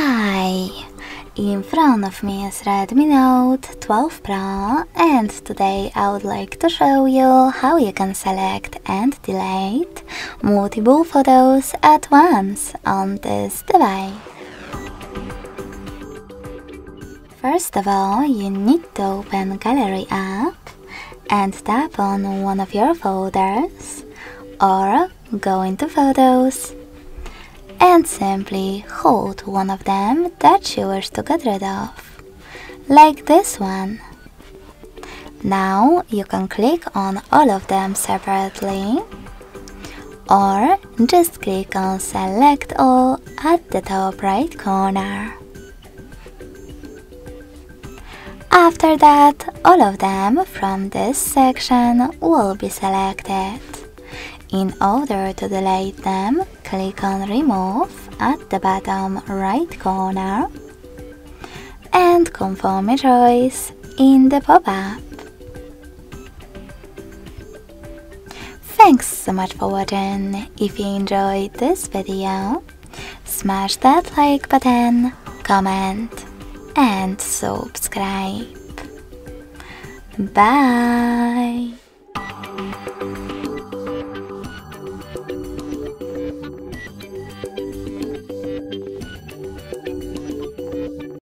Hi! In front of me is Redmi Note 12 Pro and today I would like to show you how you can select and delete multiple photos at once on this device. First of all, you need to open Gallery app and tap on one of your folders or go into Photos and simply hold one of them that you wish to get rid of, like this one. Now you can click on all of them separately or just click on select all at the top right corner. After that, all of them from this section will be selected. In order to delete them, click on Remove at the bottom right corner and confirm your choice in the pop-up. Thanks so much for watching. If you enjoyed this video, smash that like button, comment and subscribe. Bye!